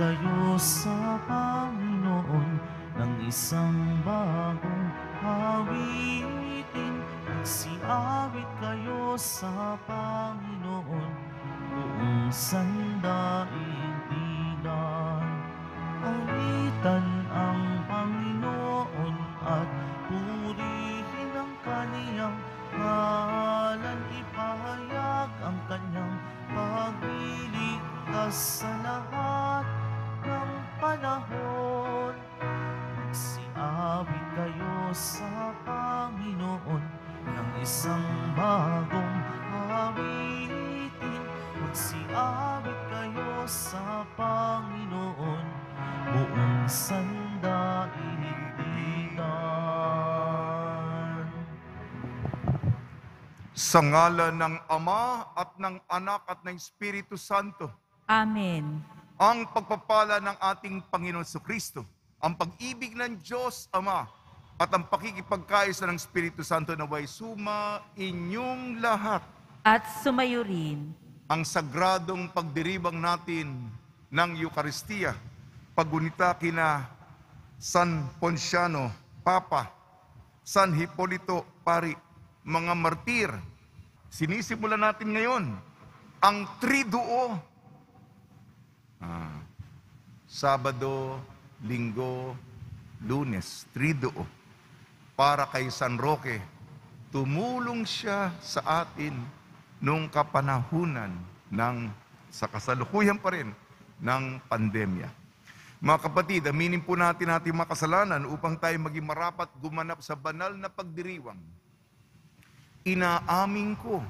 kayo sa Panginoon ng isang bagong awitin. Magsiawit kayo sa Panginoon buong sandaigdigan. Awitan ang Panginoon at purihin ang kaniyang ngalan. Ipahayag ang kanyang pagliligtas sa lahat ng panahon. Magsiawit kayo sa Panginoon ng isang bagong awitin. Magsiawit kayo sa Panginoon buong sandaigdigan. Sa ngalan ng Ama at ng Anak at ng Espiritu Santo, Amen. Ang pagpapala ng ating Panginoon sa Kristo, ang pag-ibig ng Diyos Ama, at ang pakikipagkaisa ng Espiritu Santo naway suma inyong lahat At sumayo rin. ang sagradong pagdiribang natin ng Eukaristiya, pagunita kina San Ponciano, Papa, San Hipolito, Pari, mga martir. Sinisimulan natin ngayon ang Triduo. Sabado, Linggo, Lunes, Triduo. Para kay San Roque, tumulong siya sa atin nung kapanahunan ng sa kasalukuyan pa rin ng pandemya. Mga kapatid, aminin po natin ating mga kasalanan upang tayo maging marapat gumanap sa banal na pagdiriwang. Inaamin ko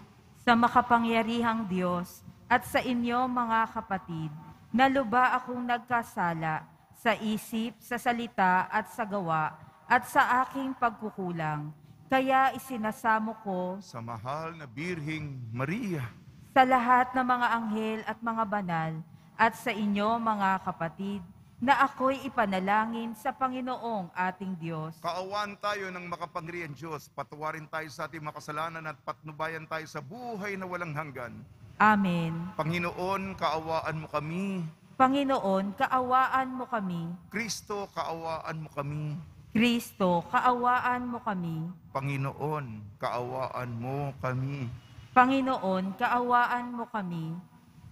Sa makapangyarihang Diyos at sa inyo mga kapatid, na luba akong nagkasala sa isip, sa salita at sa gawa at sa aking pagkukulang. Kaya isinasamo ko sa mahal na Birhing Maria, sa lahat ng mga anghel at mga banal at sa inyo mga kapatid, na ako'y ipanalangin sa Panginoong ating Diyos. Kaawan tayo ng makapangyarihan Diyos, patawarin tayo sa ating makasalanan at patnubayan tayo sa buhay na walang hanggan. Amen. Panginoon, kaawaan mo kami. Panginoon, kaawaan mo kami. Kristo, kaawaan mo kami. Kristo, kaawaan mo kami. Panginoon, kaawaan mo kami. Panginoon, kaawaan mo kami.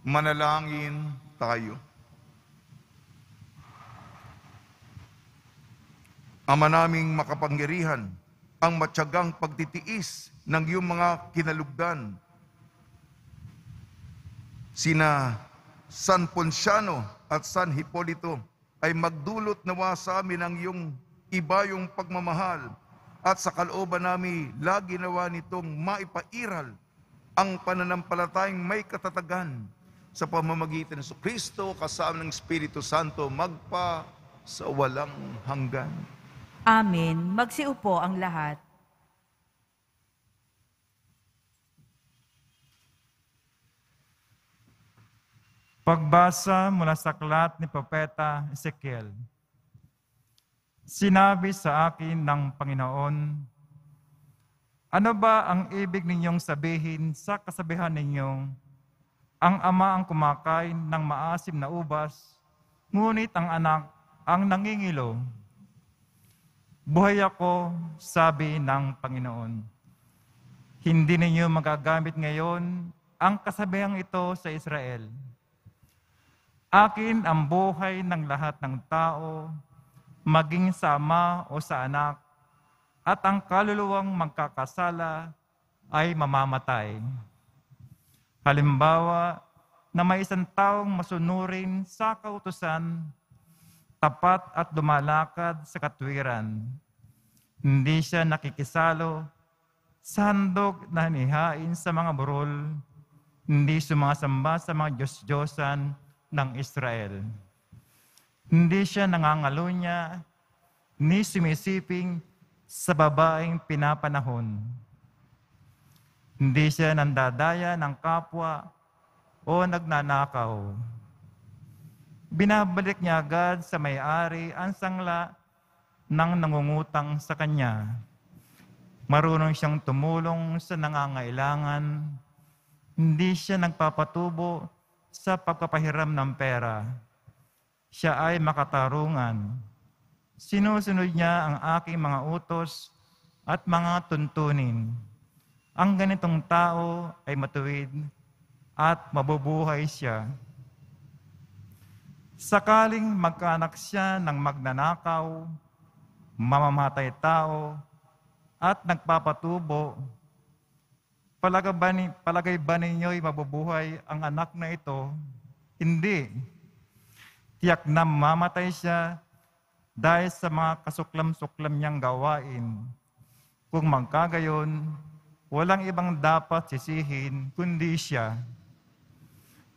Manalangin tayo. Ama naming makapangyarihan, ang matyagang pagtitiis ng iyong mga kinalugdan. Sina San Ponciano at San Hipolito ay magdulot nawa sa amin ang iyong ibayong pagmamahal at sa kalooban namin lagi nawa nitong maipairal ang pananampalatayang may katatagan sa pamamagitan ng Kristo kasama ng Espiritu Santo magpa sa walang hanggan. Amen. Magsiupo ang lahat. Pagbasa mula sa aklat ni Propeta Ezekiel. Sinabi sa akin ng Panginoon, Ano ba ang ibig ninyong sabihin sa kasabihan ninyong, ang ama ang kumakain ng maasim na ubas, ngunit ang anak ang nangingilo? Buhay ako, sabi ng Panginoon. Hindi ninyo magagamit ngayon ang kasabihang ito sa Israel. Akin ang buhay ng lahat ng tao, maging sa ama o sa anak, at ang kaluluwang magkakasala ay mamamatay. Halimbawa, na may isang taong masunurin sa kautusan, tapat at lumalakad sa katwiran. Hindi siya nakikisalo sa handog na hinihain sa mga burol, hindi sumasamba sa mga Diyos-Diyosan ng Israel. Hindi siya nangangalunya, ni sumisiping sa babaeng pinapanahon. Hindi siya nandadaya ng kapwa o nagnanakaw. Binabalik niya agad sa may-ari ang sangla ng nangungutang sa kanya. Marunong siyang tumulong sa nangangailangan. Hindi siya nagpapatubo sa pagpapahiram ng pera. siya ay makatarungan. Sinusunod niya ang aking mga utos at mga tuntunin. Ang ganitong tao ay matuwid at mabubuhay siya. Sakaling magkaanak siya ng magnanakaw, mamamatay tao, at nagpapatubo, palagay ba, ni, palagay ba ninyo'y mabubuhay ang anak na ito? Hindi. Tiyak na mamatay siya dahil sa mga kasuklam-suklam niyang gawain. Kung magkagayon, walang ibang dapat sisihin kundi siya.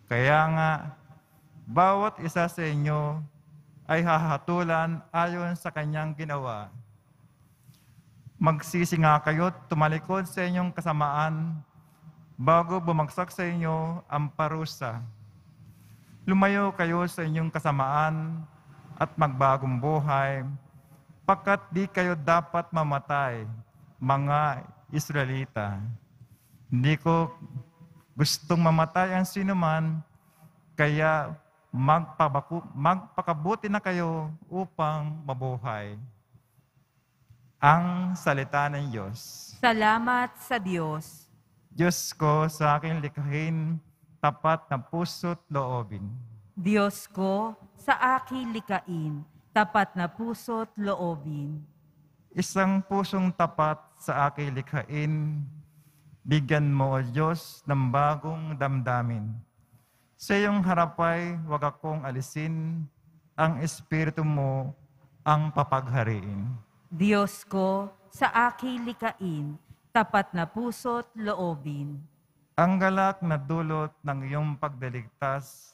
Kaya nga, bawat isa sa inyo ay hahatulan ayon sa kanyang ginawa. Magsisi nga kayo tumalikod sa inyong kasamaan bago bumagsak sa inyo ang parusa. Lumayo kayo sa inyong kasamaan at magbagong buhay, pagkat di kayo dapat mamatay, mga Israelita. Hindi ko gustong mamatay ang sinuman, kaya magpabaku, magpakabuti na kayo upang mabuhay. Ang salita ng Diyos. Salamat sa Diyos. Diyos ko sa aking likhain, tapat na puso't loobin. Diyos ko, sa aking likain, tapat na puso't loobin. Isang pusong tapat sa aking likhain, bigyan mo, O Diyos, ng bagong damdamin. Sa iyong harapay, wag akong alisin, ang Espiritu mo ang papaghariin. Diyos ko, sa aking likain, tapat na puso't loobin. Ang galak na dulot ng iyong pagdaligtas,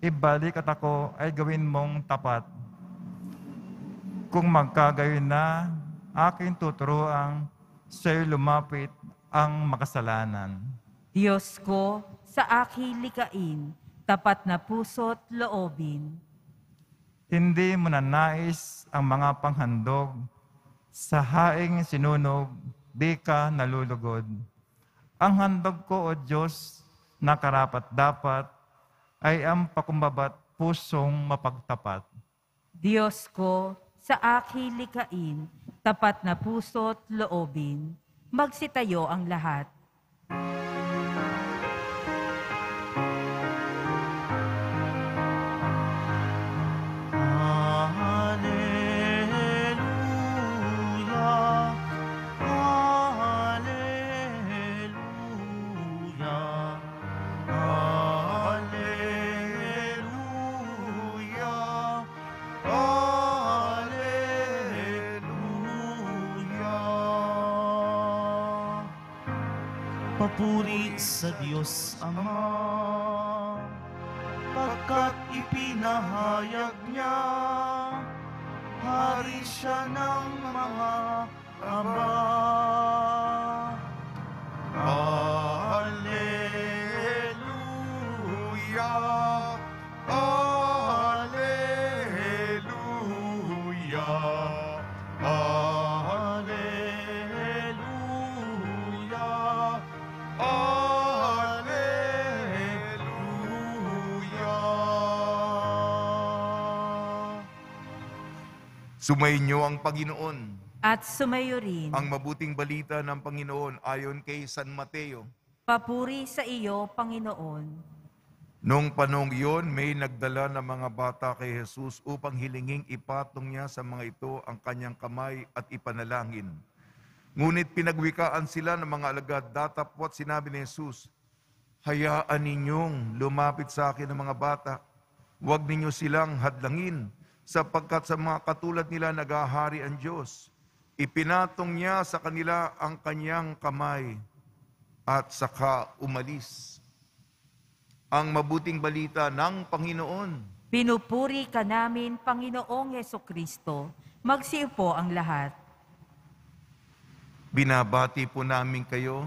ibalik at ako ay gawin mong tapat. Kung magkagayon na, aking tuturuang sa'yo lumapit ang makasalanan. Diyos ko, sa aking likain, tapat na puso't loobin. Hindi mo na nais ang mga panghandog, sa haing sinunog, di ka nalulugod. Ang handog ko, O Diyos, na karapat dapat, ay ang pakumbabat pusong mapagtapat. Diyos ko, sa aking likain, tapat na puso't loobin. Magsitayo ang lahat. Papuri sa Diyos Ama, pagkat ipinahayag niya, hari siya ng mga ama. Sumainyo ang Panginoon. At sumayo rin. Ang mabuting balita ng Panginoon ayon kay San Mateo. Papuri sa iyo, Panginoon. Noong panong iyon, may nagdala ng mga bata kay Jesus upang hilinging ipatong niya sa mga ito ang kanyang kamay at ipanalangin. Ngunit pinagwikaan sila ng mga alagad datapwat sinabi ni Jesus, Hayaan ninyong lumapit sa akin ng mga bata. Huwag ninyo silang hadlangin, sapagkat sa mga katulad nila nagahari ang Diyos. Ipinatong niya sa kanila ang kanyang kamay at saka umalis ang mabuting balita ng Panginoon. Pinupuri ka namin, Panginoong Yeso Kristo. Magsiupo ang lahat. Binabati po namin kayo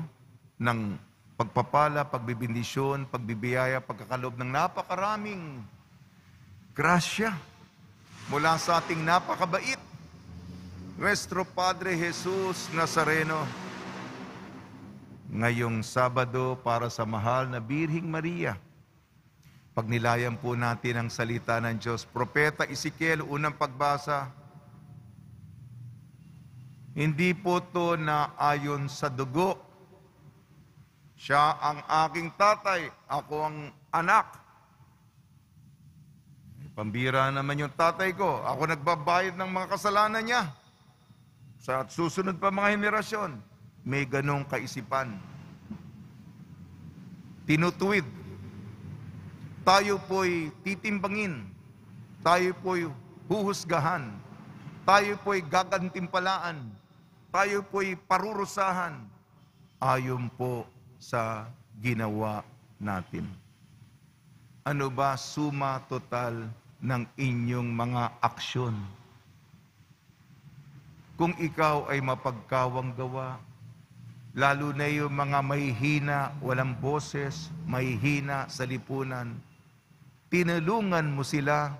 ng pagpapala, pagbibindisyon, pagbibiyaya, pagkakalob ng napakaraming grasya mula sa ating napakabait, Nuestro Padre Jesus Nazareno. Ngayong Sabado para sa mahal na Birhing Maria, Pagnilayan po natin ang salita ng Diyos. Propeta Ezekiel, unang pagbasa. Hindi po to na ayon sa dugo. Siya ang aking tatay, ako ang anak. Pambira naman yung tatay ko. Ako nagbabayad ng mga kasalanan niya. Sa susunod pa mga henerasyon, may ganong kaisipan. Tinutuwid. Tayo po'y titimbangin. Tayo po'y huhusgahan. Tayo po'y gagantimpalaan. Tayo po'y parurusahan. Ayon po sa ginawa natin. Ano ba suma total ng inyong mga aksyon? Kung ikaw ay mapagkawang gawa, lalo na yung mga mahihina, walang boses, mahihina sa lipunan, tinulungan mo sila,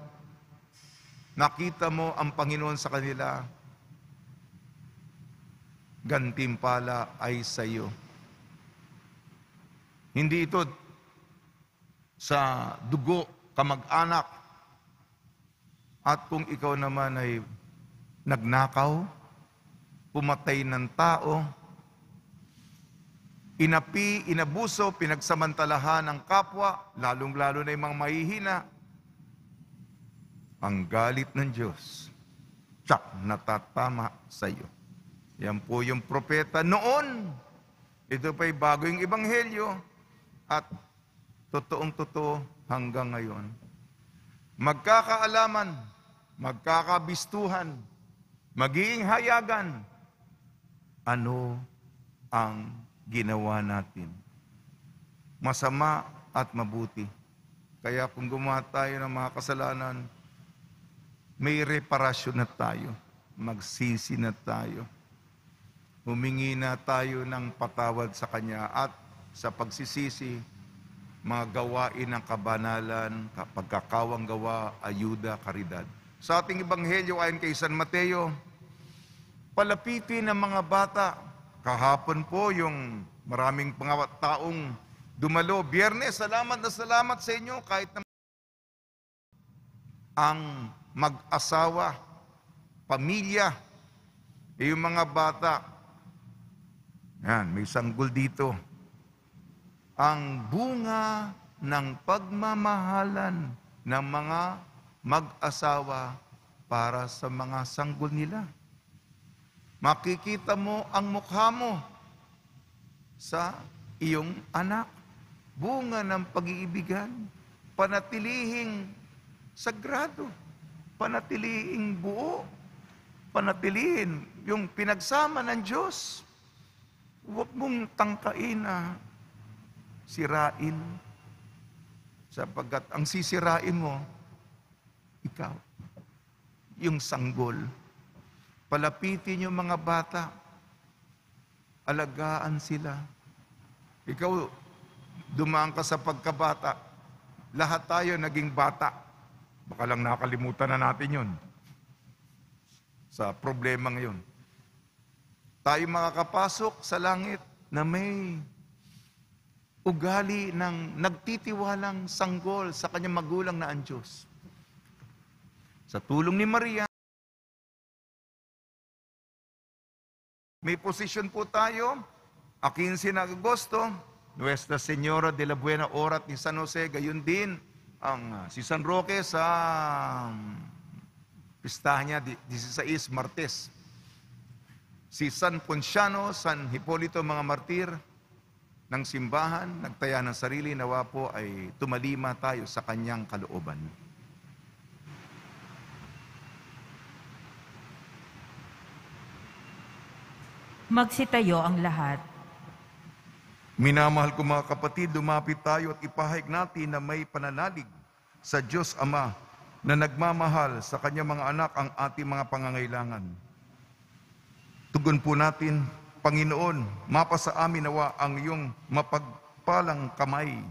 nakita mo ang Panginoon sa kanila, gantimpala ay sa iyo. Hindi ito sa dugo, kamag-anak. At kung ikaw naman ay nagnakaw, pumatay ng tao, inapi, inabuso, pinagsamantalahan ng kapwa, lalong-lalo na yung mga mahihina, ang galit ng Diyos, tsak, natatama sa iyo. Yan po yung propeta noon. Ito pa'y bago yung ebanghelyo at totoong totoo hanggang ngayon. Magkakaalaman, magkakabistuhan, magiging hayagan, ano ang ginawa natin. Masama at mabuti. Kaya kung gumawa tayo ng mga kasalanan, may reparasyon na tayo. Magsisi na tayo. Humingi na tayo ng patawad sa Kanya at sa pagsisisi, mga gawain ng kabanalan, pagkakawang gawa, ayuda, karidad. Sa ating ebanghelyo ayon kay San Mateo, palapitin ng mga bata. Kahapon po yung maraming mga taong dumalo. Biyernes, salamat na salamat sa inyo kahit na ang mag-asawa, pamilya, eh, yung mga bata. Yan, may sanggol dito. Ang bunga ng pagmamahalan ng mga mag-asawa para sa mga sanggol nila. Makikita mo ang mukha mo sa iyong anak. Bunga ng pag-iibigan. Panatilihing sagrado. Panatilihing buo. Panatilihin yung pinagsama ng Diyos. Huwag mong tangkain na sirain. Sapagkat ang sisirain mo, ikaw. Yung sanggol. Palapitin yung mga bata. Alagaan sila. Ikaw, dumaan ka sa pagkabata. Lahat tayo naging bata. Baka lang nakalimutan na natin yun. Sa problema ngayon. Tayo makakapasok sa langit na may ugali ng nagtitiwalang sanggol sa kanyang magulang na ang Diyos. Sa tulong ni Maria, may posisyon po tayo, a 15 na Agosto, Nuestra Señora de la Buena Hora ni San Jose, gayon din ang ah, si San Roque sa um, pistahan niya, di- 16 Martes. Si San Ponciano, San Hipolito, mga martir ng simbahan, nagtaya ng sarili, nawa po ay tumalima tayo sa kanyang kalooban. Magsitayo ang lahat. Minamahal ko mga kapatid, lumapit tayo at ipahayag natin na may pananalig sa Diyos Ama na nagmamahal sa kanyang mga anak ang ating mga pangangailangan. Tugon po natin, Panginoon, mapa sa amin nawa ang iyong mapagpalang kamay.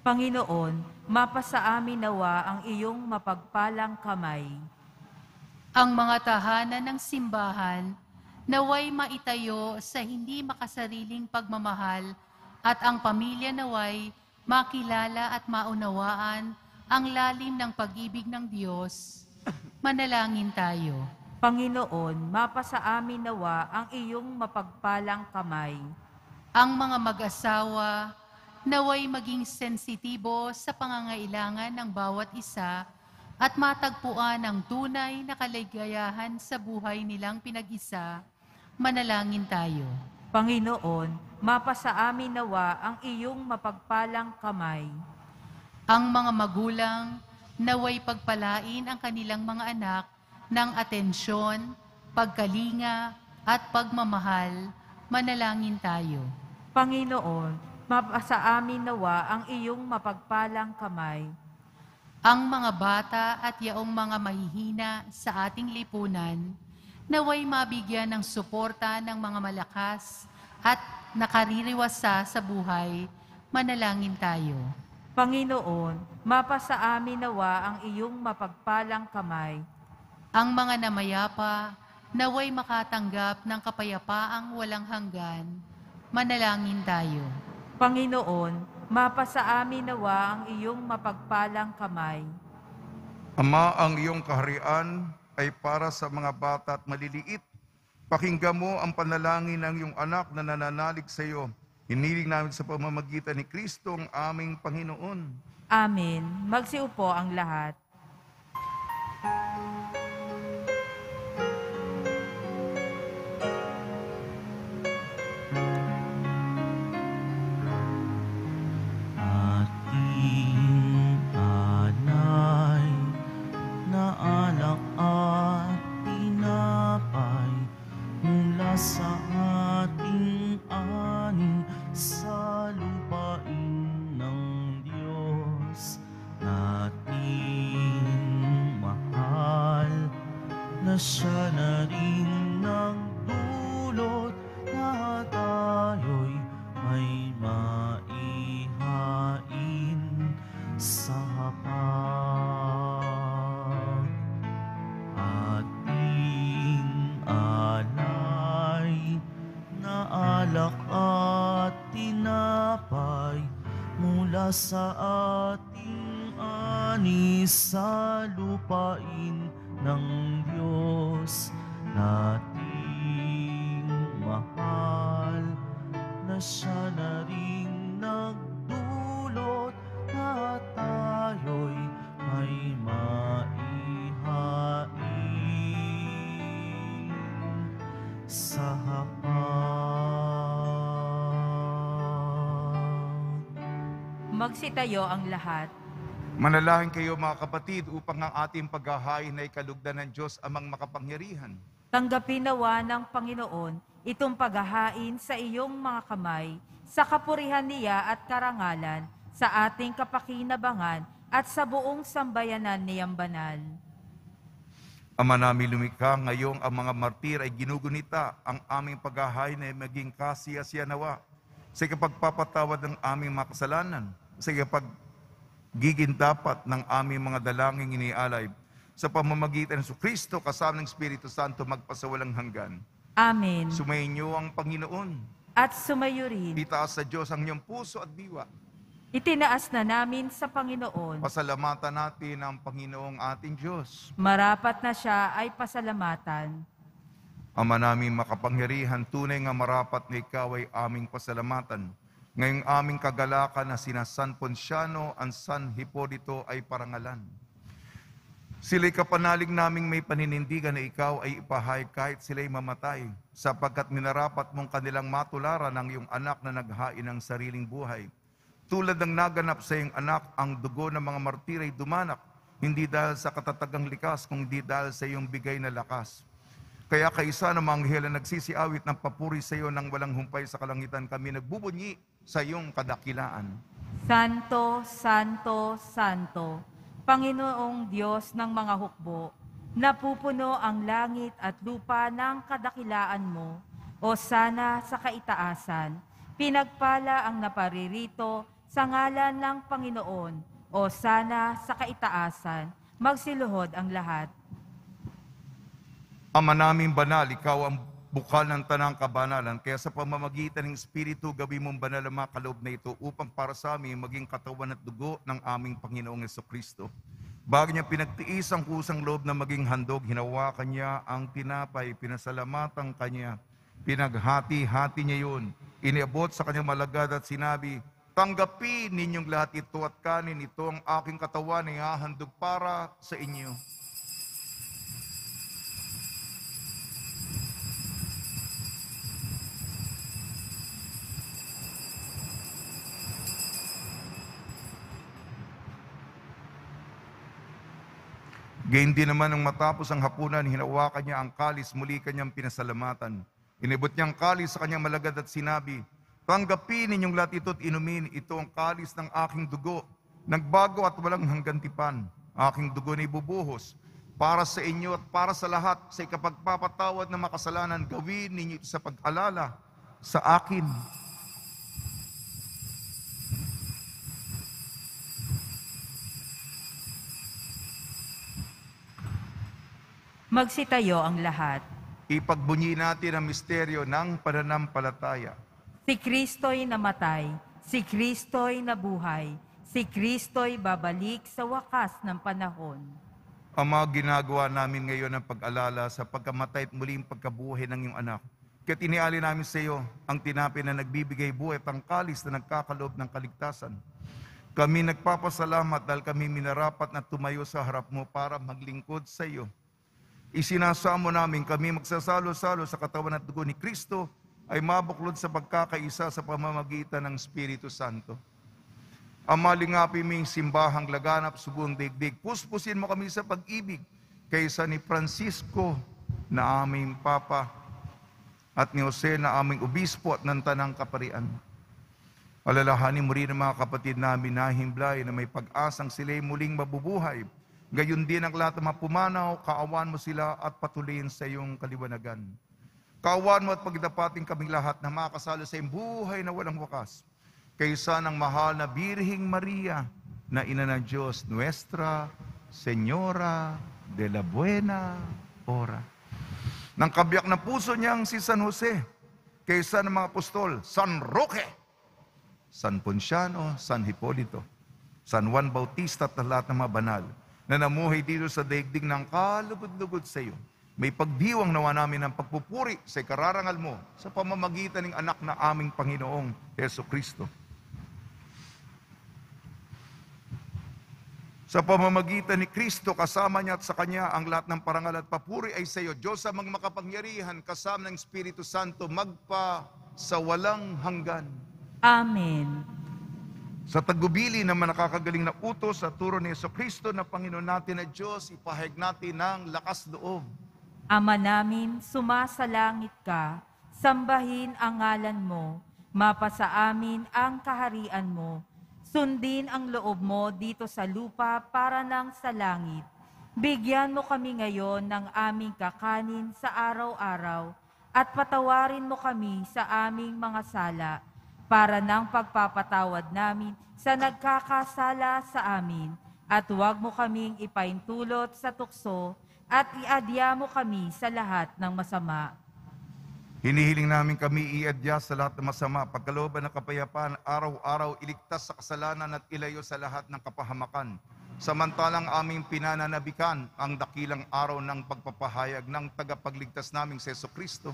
Panginoon, mapa sa amin nawa ang iyong mapagpalang kamay. ang mga tahanan ng simbahan naway maitayo sa hindi makasariling pagmamahal at ang pamilya naway makilala at maunawaan ang lalim ng pag-ibig ng Diyos. Manalangin tayo. Panginoon, mapasa amin nawa ang iyong mapagpalang kamay. Ang mga mag-asawa naway maging sensitibo sa pangangailangan ng bawat isa at matagpuan ang tunay na kaligayahan sa buhay nilang pinag-isa. Manalangin tayo. Panginoon, mapasa amin nawa ang iyong mapagpalang kamay. Ang mga magulang naway pagpalain ang kanilang mga anak ng atensyon, pagkalinga at pagmamahal. Manalangin tayo. Panginoon, mapasa amin nawa ang iyong mapagpalang kamay. ang mga bata at yaong mga mahihina sa ating lipunan, naway mabigyan ng suporta ng mga malakas at nakaririwasa sa buhay, manalangin tayo. Panginoon, mapasa amin nawa ang iyong mapagpalang kamay. Ang mga namayapa, naway makatanggap ng kapayapaang walang hanggan, manalangin tayo. Panginoon, mapasa amin nawa ang iyong mapagpalang kamay. Ama, ang iyong kaharian ay para sa mga bata at maliliit. Pakinggan mo ang panalangin ng iyong anak na nananalig sa iyo. Hiniling namin sa pamamagitan ni Kristo ang aming Panginoon. Amen. Magsiupo ang lahat. Na siya Magsitayo ang lahat. Manalangin kayo mga kapatid upang ang ating paghahain ay kalugdan ng Diyos amang makapangyarihan. Tanggapin nawa ng Panginoon itong paghahain sa iyong mga kamay, sa kapurihan niya at karangalan, sa ating kapakinabangan at sa buong sambayanan niyang banal. Ama namin lumikha, ngayong ang mga martir ay ginugunita ang aming paghahain ay maging kasiyasiya nawa sa kapagpapatawad ng aming mga kasalanan, sa kapag gigindapat ng aming mga dalangin inialay sa pamamagitan ng Kristo kasama ng Espiritu Santo magpasawalang hanggan. Amen. Sumayin ang Panginoon. At sumayo rin, Itaas sa Diyos ang iyong puso at diwa. itinaas na namin sa Panginoon. Pasalamatan natin ang Panginoong ating Diyos. Marapat na siya ay pasalamatan. Ama namin makapangyarihan, tunay nga marapat na ikaw ay aming pasalamatan. Ngayong aming kagalakan na sina San Ponciano at San Hipolito ay parangalan. Sila'y kapanalig naming may paninindigan na ikaw ay ipahayag kahit sila'y mamatay, sapagkat minarapat mong kanilang matularan ang iyong anak na naghain ng sariling buhay. Tulad ng naganap sa iyong anak, ang dugo ng mga martir ay dumanak, hindi dahil sa katatagang likas, kundi dahil sa iyong bigay na lakas. Kaya kaisa ng mga anghel na nagsisiawit ng papuri sa iyo nang walang humpay sa kalangitan kami nagbubunyi sa iyong kadakilaan. Santo, Santo, Santo, Panginoong Diyos ng mga hukbo, napupuno ang langit at lupa ng kadakilaan mo, o sana sa kaitaasan, pinagpala ang naparirito sa ngalan ng Panginoon, o sana sa kaitaasan, magsiluhod ang lahat. Ama naming banal, ikaw ang bukal ng tanang kabanalan. Kaya sa pamamagitan ng Espiritu, gawin mong banal ang mga kaloob na ito upang para sa amin maging katawan at dugo ng aming Panginoong Yeso Kristo. Bago niya pinagtiis ang kusang loob na maging handog, hinawakan niya ang tinapay, pinasalamatan kanya, pinaghati-hati niya yun, iniabot sa kanyang malagad at sinabi, Tanggapin ninyong lahat ito at kanin ito ang aking katawan ihahandog para sa inyo. Gayun din naman nung matapos ang hapunan, hinawakan niya ang kalis, muli kanyang pinasalamatan. Inibot niya ang kalis sa kanyang malagad at sinabi, Tanggapin ninyong lahat ito at inumin, ito ang kalis ng aking dugo, nagbago at walang hanggan tipan. Aking dugo na ibubuhos para sa inyo at para sa lahat sa ikapagpapatawad ng makasalanan, gawin ninyo sa pag-alala sa akin. Magsitayo ang lahat. Ipagbunyi natin ang misteryo ng pananampalataya. Si Kristo'y namatay, si Kristo'y nabuhay, si Kristo'y babalik sa wakas ng panahon. Ang mga ginagawa namin ngayon ng pag-alala sa pagkamatay at muling pagkabuhay ng iyong anak. Kaya tiniali namin sa iyo ang tinapin na nagbibigay buhay at ang kalis na nagkakaloob ng kaligtasan. Kami nagpapasalamat dahil kami minarapat na tumayo sa harap mo para maglingkod sa iyo. Isinasamo namin kami magsasalo-salo sa katawan at dugo ni Kristo ay mabuklod sa pagkakaisa sa pamamagitan ng Espiritu Santo. Ang malingapi ming simbahang laganap sa buong daigdig. Puspusin mo kami sa pag-ibig kaysa ni Francisco na aming Papa at ni Jose na aming Obispo at ng Tanang Kaparian. Alalahanin mo rin ang mga kapatid namin na himlay na may pag-asang sila'y muling mabubuhay. Gayon din ang lahat ng pumanaw, kaawan mo sila at patuloyin sa iyong kaliwanagan. Kaawan mo at pagdapating kaming lahat na makasalo sa iyong buhay na walang wakas. Kaysa ng mahal na Birhing Maria na ina ng Diyos, Nuestra Señora de la Buena Hora. Nang kabiyak na puso niyang si San Jose, kaysa ng mga apostol, San Roque, San Ponciano, San Hipolito, San Juan Bautista at lahat ng mga banal na namuhay dito sa daigdig ng kalugod-lugod sa iyo. May pagdiwang nawa namin ng pagpupuri sa ikararangal mo sa pamamagitan ng anak na aming Panginoong Yeso Kristo. Sa pamamagitan ni Kristo, kasama niya at sa Kanya ang lahat ng parangal at papuri ay sa iyo. Diyos mga makapangyarihan, kasama ng Espiritu Santo, magpa sa walang hanggan. Amen. Sa tagubili na nakakagaling na utos sa turo ni Yeso Kristo na Panginoon natin na Diyos, ipahayag natin ng lakas loob. Ama namin, sumasalangit ka, sambahin ang ngalan mo, mapasa amin ang kaharian mo, sundin ang loob mo dito sa lupa para nang sa langit. Bigyan mo kami ngayon ng aming kakanin sa araw-araw at patawarin mo kami sa aming mga sala para ng pagpapatawad namin sa nagkakasala sa amin at huwag mo kaming ipaintulot sa tukso at iadya mo kami sa lahat ng masama. Hinihiling namin kami iadya sa lahat ng masama, pagkalooban ng kapayapaan, araw-araw iligtas sa kasalanan at ilayo sa lahat ng kapahamakan. Samantalang aming pinananabikan ang dakilang araw ng pagpapahayag ng tagapagligtas naming Yeso Kristo.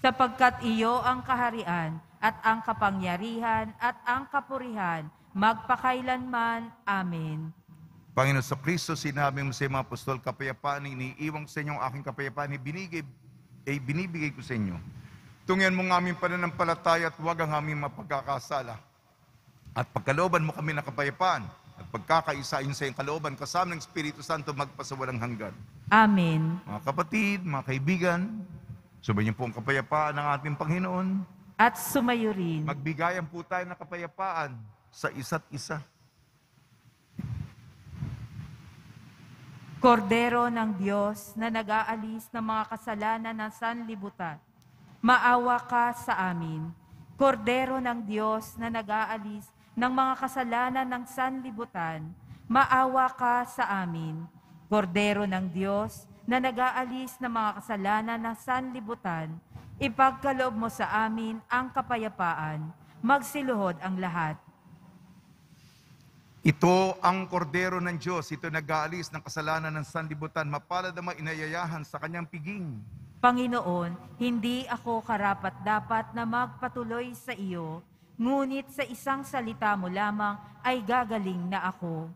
Sapagkat iyo ang kaharian at ang kapangyarihan at ang kapurihan magpakailanman. Amen. Panginoon sa Kristo, sinabi mo sa mga apostol, kapayapaan, iniiwang sa inyo ang aking kapayapaan, ibinigay, ay binibigay ko sa inyo. Tungyan mo ng aming pananampalataya at huwag ang aming mapagkakasala. At pagkalooban mo kami ng kapayapaan, at pagkakaisain sa iyong kalooban, kasama ng Espiritu Santo, magpasawalang hanggan. Amen. Mga kapatid, mga kaibigan, subayin niyo po ang kapayapaan ng ating Panginoon. At sumayo rin. Magbigayan po tayo ng kapayapaan sa isa't isa. Kordero ng Diyos na nag-aalis ng mga kasalanan ng sanlibutan, maawa ka sa amin. Kordero ng Diyos na nag-aalis ng mga kasalanan ng sanlibutan, maawa ka sa amin. Kordero ng Diyos na nag-aalis ng mga kasalanan ng sanlibutan, Ipagkaloob mo sa amin ang kapayapaan. Magsiluhod ang lahat. Ito ang kordero ng Diyos. Ito nag-aalis ng kasalanan ng sanlibutan. Mapalad ang inayayahan sa kanyang piging. Panginoon, hindi ako karapat dapat na magpatuloy sa iyo, ngunit sa isang salita mo lamang ay gagaling na ako.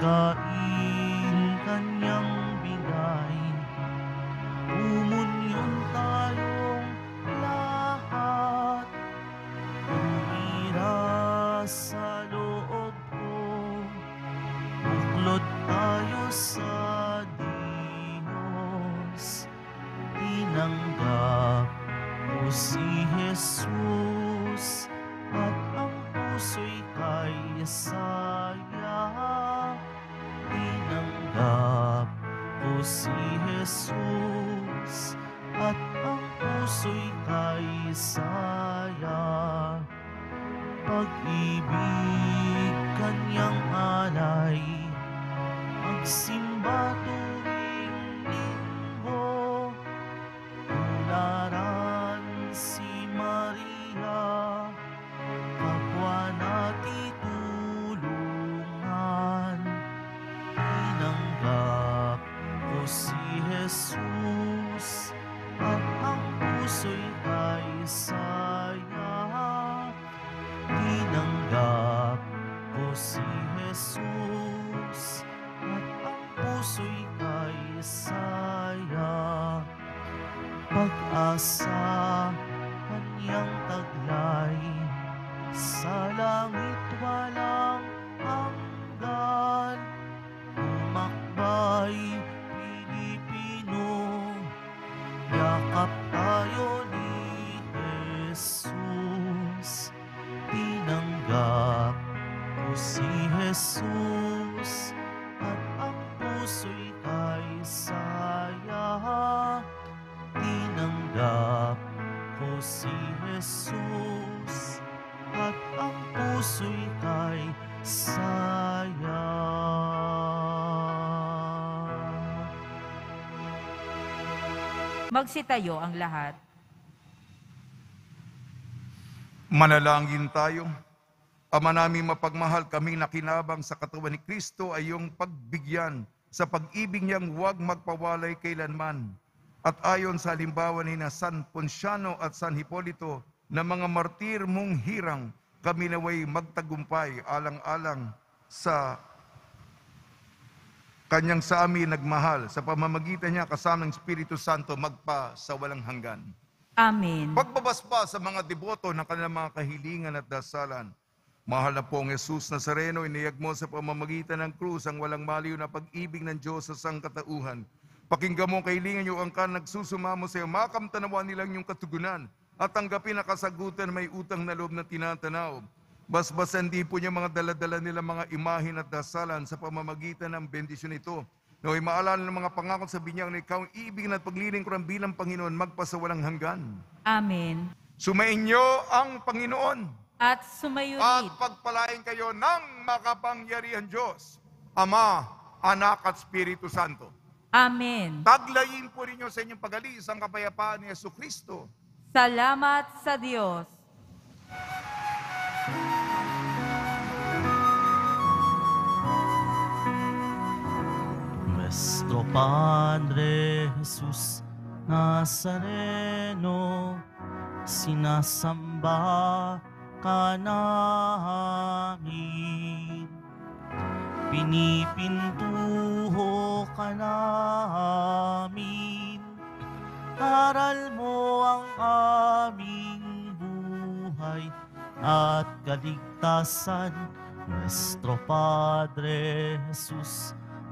Pagkain kanyang bigay, Pumunyon tayong lahat. Umira sa loob ko. Buklod tayo sa Diyos. Tinanggap ko si Jesus At ang puso'y kay saya ko si Jesus at ang puso'y kay saya. Pag-ibig kanyang alay, magsimba tuwing Magsitayo ang lahat. Manalangin tayo. Ama namin mapagmahal kami nakinabang sa katawan ni Kristo ay iyong pagbigyan sa pag-ibig niyang huwag magpawalay kailanman. At ayon sa halimbawa ni na San Ponciano at San Hipolito na mga martir mong hirang, kami naway magtagumpay alang-alang sa kanyang sa amin nagmahal sa pamamagitan niya kasama ng Espiritu Santo magpa sa walang hanggan. Amen. Pagbabasba sa mga deboto ng kanilang mga kahilingan at dasalan. Mahal na pong Jesus Nazareno, iniyag mo sa pamamagitan ng krus ang walang maliw na pag-ibig ng Diyos sa sangkatauhan. Pakinggan mo ang kahilingan niyo ang kan nagsusumamo sa iyo, makamtanawan nilang yung katugunan at tanggapin na kasagutan may utang na loob na tinatanaw. Basbasan di po niya mga daladala nila mga imahin at dasalan sa pamamagitan ng bendisyon ito. Naway maalala ng mga pangako sa binyang na ikaw ibig at pagliling ko ng bilang Panginoon magpasawalang hanggan. Amen. Sumainyo ang Panginoon At sumayo at rin pagpalain kayo ng makapangyarihan Diyos, Ama, Anak at Espiritu Santo. Amen. Taglayin po ninyo sa inyong pag-alis ang kapayapaan ni Yesu Kristo. Salamat sa Diyos. Nuestro Padre Jesús Nazareno, sinasamba ka namin. Pinipintuho ka namin. Aral mo ang aming buhay at kaligtasan. Nuestro Padre Jesus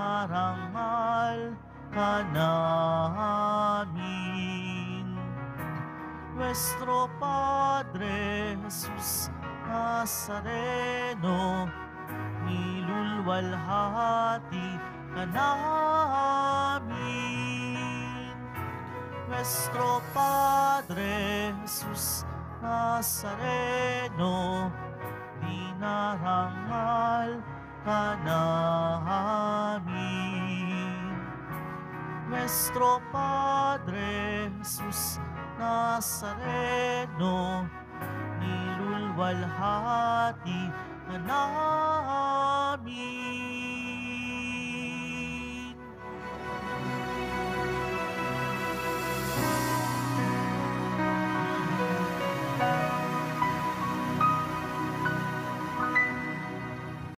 dinarangal ka namin. Nuestro Padre Jesus Nazareno, nilulwalhati ka namin. Nuestro Padre Jesus Nazareno, dinarangal ka namin. Nuestro Padre Jesus Nazareno, nilulwalhati ka namin.